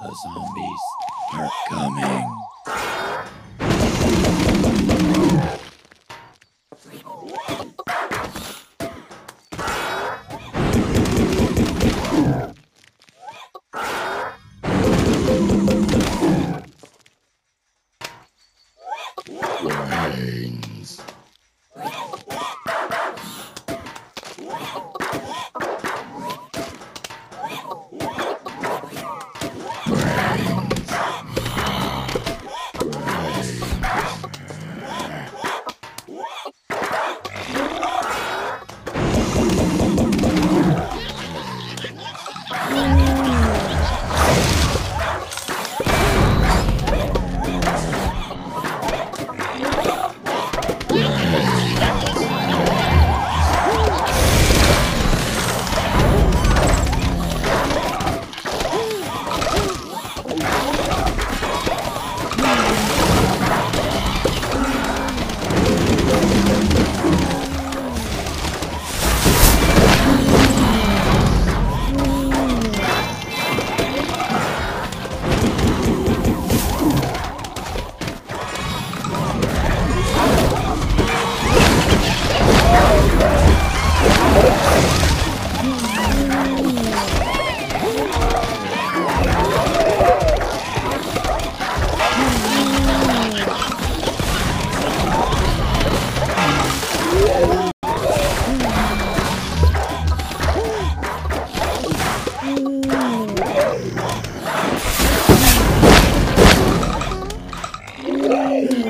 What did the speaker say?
The zombies are coming. Hey. Oh.